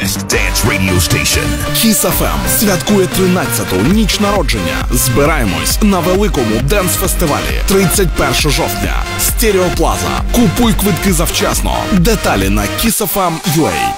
best dance radio station. Kiss FM святкує 13-ту ніч народження. Збираємось на великому денс-фестивалі 31 жовтня. Стереоплаза. Купуй квитки завчасно. Деталі на kissfm.ua